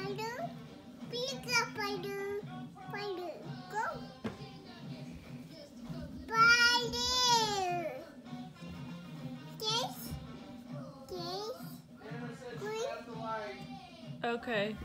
spider. Pizza spider. Spider. Go. Spider. Yes. green. Okay.